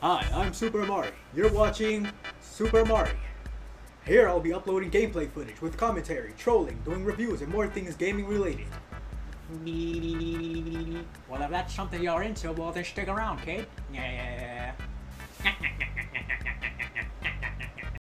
Hi, I'm Super Amauri. You're watching Super Amauri. Here I'll be uploading gameplay footage with commentary, trolling, doing reviews, and more things gaming related. Well, if that's something you're into, well, then stick around, kid. Yeah.